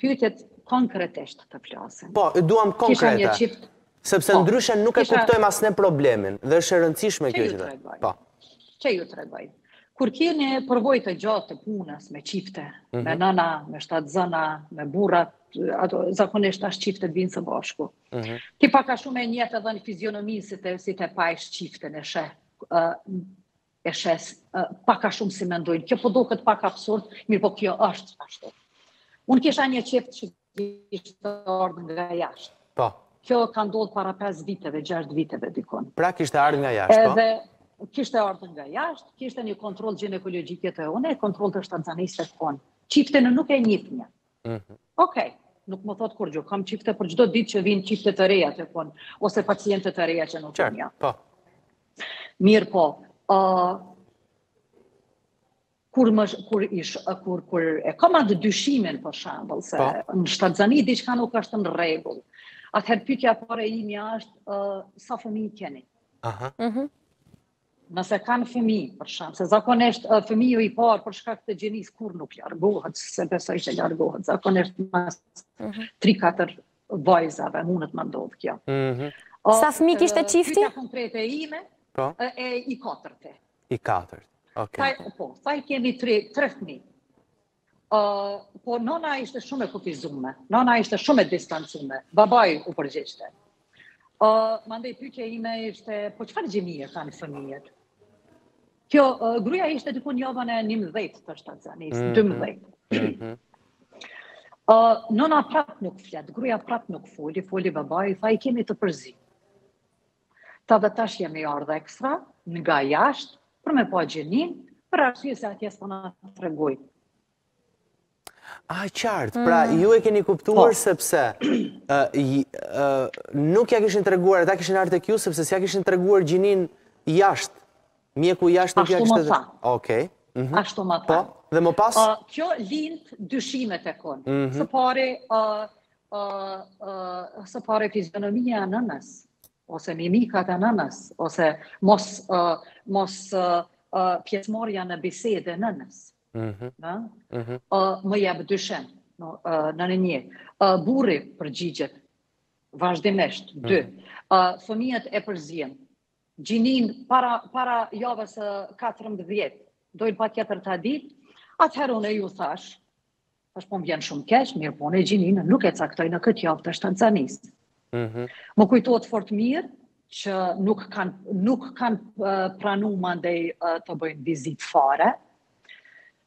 Pyetjet konkretisht të flasim. Po, e duam konkrete. Sepse po, ndryshe nuk e kuptojmë as ne problemin, dhe është e rëndësishme kjo gjë. Po. Që ju tregoj. Kur keni përvojë të gjatë të punës me çifte, mhm. me nëna, me shtatzëna, me burrat, ato zakonisht si çifte vijnë së bashku. Mhm. Ti pak a shumë e njeh edhe në fizionomi si të, si t'i pajsh çiftin e sheh, e sheh pak a shumë si mendojnë. Kjo po duket pak absurd, mirëpo kjo është ashtu. Unë kisha një çift që kishte ardhur nga jashtë. Po. Kjo ka ndodhur para 5 viteve, 6 viteve dikun. Pra kishte ardhur nga jashtë, po. Edhe kishte ardhur nga jashtë, kishte një kontroll gjinekologjik te unë, kontroll të shtatzanisë dikun. Çiftin nuk e njihja. Mhm. Okej, nuk më thot kurgjë, kam çifte për çdo ditë që vijnë çifte të reja dikun ose paciente të reja që nuk janë. Po. Mirëpo. Ë kur më kur ish kur kur e kam atë dyshimin për shembull se po. në shtatzani diçka nuk është në rregull. Atëherë pyetja e parë e imja është ë sa fëmijë keni? Aha. Mhm. Nëse kanë fëmijë, për shemb, se zakonisht fëmiu i parë për shkak të gjenisë kurrë nuk largohet, s'e besoj që largohet zakonisht mas 3-4 mhm. vajzave, mundet me ndodhë kjo. Mhm. Sa fëmijë kishte çifti? Pyetja konkrete e ime, po. e i katërti. I katërt. Okej. Po, tha i kemi 3 3 fëmijë. Uh, po nona ishte shumë e kufizume, nona ishte shumë e distancume, babai u përgjigjte. Uh, mandej pyetja ime ishte, po çfarë gjinie kanë fëmijët? Kjo, uh, gruja ishte dikun n'javën e njëmdhetë të shtatzanisë, mm -hmm. dymdhetë. Mm -hmm. Uh, nona prap nuk flet, gruja prap nuk foli, foli babai, tha i kemi të përzi. Tha dhe tash jemi ardhë ekstra, nga jashtë, për me pa gjininë, për arsye se atje s'po na tregojnë. A, qartë, pra mm. ju e keni kuptuar po. sepse nuk ja kishin treguar, ata kishin ardhur te ju, sepse s'ja kishin treguar gjininë jashtë, mjeku jashtë nuk ja kishte... Ashtu më tha. Okej. Mhm. Ashtu më tha. Po, dhe më pas... Kjo lind dyshime dikun. Mhm. Së pari, ë së pari fizionomia e nënës ose mimikat e nënës ose mos uh, mos uh, pjesëmarrja në bisedë e nënës. Ëh. Mm -hmm. mm -hmm. uh, më jep dyshim në uh, në në një. Uh, burri përgjigjet vazhdimisht mhm. dy. Ëh. Mm -hmm. uh, fëmijët e përziem. Gjininë para para javës uh, 14 dojnë patjetër ta ditë, atëherë unë ju thashë, Tash po më vjen shumë keq, mirëpo unë gjininë nuk e caktoj në këtë javë të shtatzanisë. Mhm. Më kujtohet fort mirë që nuk kanë nuk kanë pranu mandej të bëjnë vizitë fare.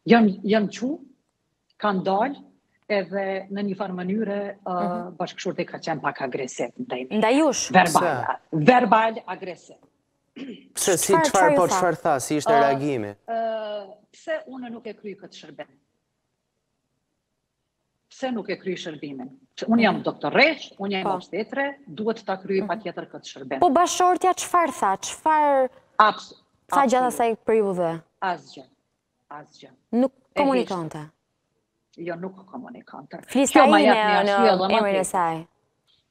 Jan janë çu kanë dalë edhe në një farë mënyre uh, mm -hmm. bashkëshorti ka qenë pak agresiv ndaj. Ndaj jush. Verbal, verbal agresiv. Pse si çfarë po çfarë tha, si ishte reagimi? Ëh, pse unë nuk e kryj këtë shërbim? Pse nuk e kryj shërbimin? Që unë jam doktoreshë, unë jam po. obstetre, duhet ta kryej mhm. patjetër këtë shërbim. Po bashkëshortja çfarë tha? Çfarë tha gjatë asaj periudhe? Asgjë. Asgjë. Nuk komunikonte. Jo, nuk komunikonte. Fliste ai në emrin e saj.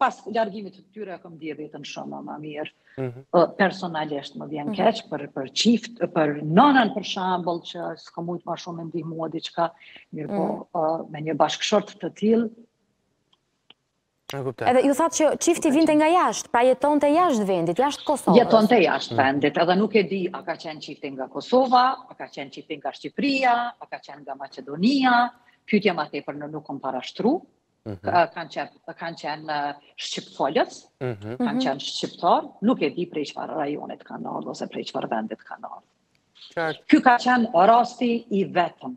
Pas largimit të tyre e kam ndi veten shumë ma mirë. Mhm. Po, personalisht më vjen mhm. keq për për çift, për nënën për shembull që s'kam mujt ma shumë me ndihmu diçka, mirëpo mhm. me një bashkëshort të tillë Edhe ju thatë që çifti vinte nga jashtë, pra jetonte jashtë vendit, jashtë Kosovës. Jetonte jashtë mm. vendit, edhe nuk e di a ka qenë çifti nga Kosova, a ka qenë çifti nga Shqipria, a ka qenë nga Maqedonia, pytje ma tepër unë nuk kom parashtru, kanë qenë kanë qenë shqipfolës, kanë qenë shqiptarë, nuk e di prej çfarë rajonit kanë ardh ose prej çfarë vendit kanë ardh. Ky ka qenë rasti i vetëm.